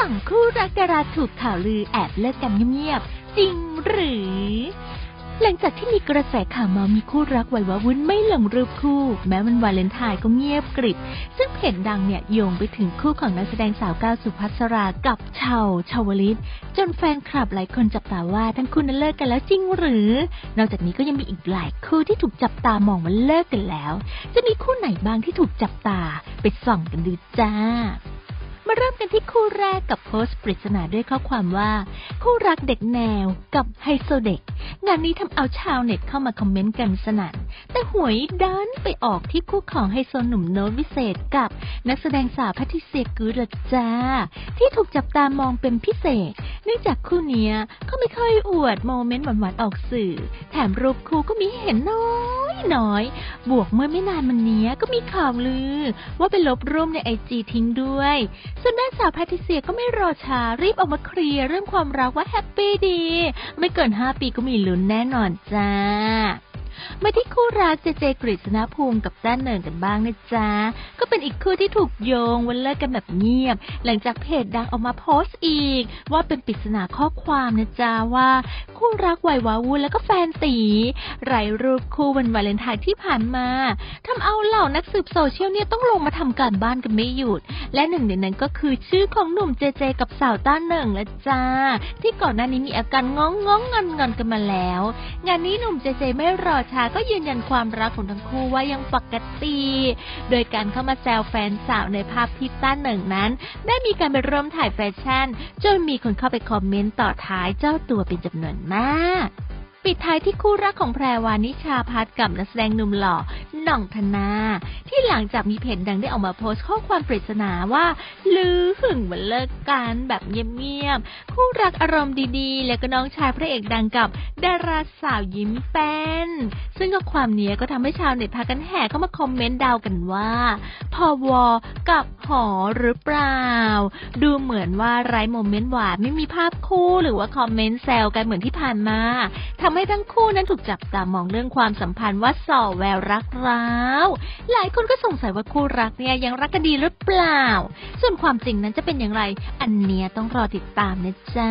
สองคู่รักดาราถูกข่าวลือแอบเลิกกันเงียบๆ จริงหรือ หลังจากที่มีกระแสข่าวมามีคู่รักวัยวาวุ่นไม่ลงรูปคู่ แม้วันวาเลนไทน์ก็เงียบกริบ ซึ่งเพจดังเนี่ยโยงไปถึงคู่ของนักแสดงสาวก้าวสุภัสรากับชาวชาวลิต จนแฟนคลับหลายคนจับตาว่าทั้งคู่นั้นเลิกกันแล้วจริงหรือ นอกจากนี้ก็ยังมีอีกหลายคู่ที่ถูกจับตามองว่าเลิกกันแล้ว จะมีคู่ไหนบ้างที่ถูกจับตาไปส่องกันดูจ้า มาเริ่มกันที่คู่แรกกับโพสต์ปริศนาด้วยข้อความว่า คู่รักเด็กแนวกับไฮโซเด็ก งานนี้ทำเอาชาวเน็ตเข้ามาคอมเมนต์กันสนั่นแต่หวยดันไปออกที่คู่ของไฮโซหนุ่มโน้ตวิเศษกับนักแสดงสาวแพทริเซียกู๊ดละจ้า ที่ถูกจับตามองเป็นพิเศษ เนื่องจากคู่เนี้ยเขาไม่ค่อยอวดโมเมนต์หวานๆออกสื่อ แถมรูปคู่ก็มีเห็นน้อยน้อย บวกเมื่อไม่นานมันเนี้ยก็มีข่าวลือ ว่าไปลบรูปในไอจีทิ้งด้วย ส่วนแม่สาวแพทริเซียก็ไม่รอช้ารีบออกมาเคลียร์เรื่องความรักว่าแฮปปี้ดี ไม่เกิน5ปีก็มีลุ้นแน่นอนจ้า มาที่คู่รักเจเจกฤษณภูมิกับต้านเนิงกันบ้างนะจ๊ะ ก็เป็นอีกคู่ที่ถูกโยงวันเลิกกันแบบเงียบ หลังจากเพจดังออกมาโพสต์อีก ว่าเป็นปริศนาข้อความนะจ๊ะว่า คู่รักวัยวาวุ่นแล้วก็แฟนตีไรรูปคู่วันวาเลนไทน์ที่ผ่านมาทำเอาเหล่านักสืบโซเชียลเนี่ยต้องลงมาทำการบ้านกันไม่หยุด และหนึ่งในนั้นก็คือชื่อของหนุ่มเจเจกับสาวต้าเหนิงละจ้า ที่ก่อนหน้านี้มีอาการง้องง้องงอนงอนกันมาแล้ว งานนี้หนุ่มเจเจไม่รอช้าก็ยืนยันความรักของทั้งคู่ว่ายังปกติ โดยการเข้ามาแซวแฟนสาวในภาพที่ต้าเหนิงนั้น ได้มีการไปร่วมถ่ายแฟชั่น จนมีคนเข้าไปคอมเมนต์ต่อท้ายเจ้าตัวเป็นจำนวนมากปิดท้ายที่คู่รักของแพรวานิชาพัฒน์กับนักแสดงหนุ่มหล่อ หน่องธนา ที่หลังจากมีเพจดังได้ออกมาโพสต์ข้อความปริศนาว่า ลือหึงเหมือนเลิกกันแบบเงียบๆคู่รักอารมณ์ดีๆ แล้วก็น้องชายพระเอกดังกับดาราสาวยิ้มแป้น ซึ่งข้อความเนี้ยก็ทำให้ชาวเน็ตพากันแห่เข้ามาคอมเมนต์เดากันว่าพอวอกับหอหรือเปล่า ดูเหมือนว่าไร้โมเมนต์หวานไม่มีภาพคู่หรือว่าคอมเมนต์แซวกันเหมือนที่ผ่านมาทำให้ทั้งคู่นั้นถูกจับตามองเรื่องความสัมพันธ์ว่าส่อแววรักร้าว หลายคนก็สงสัยว่าคู่รักเนี่ยยังรักกันดีหรือเปล่า ส่วนความจริงนั้นจะเป็นอย่างไร อันเนี้ยต้องรอติดตามนะจ๊ะ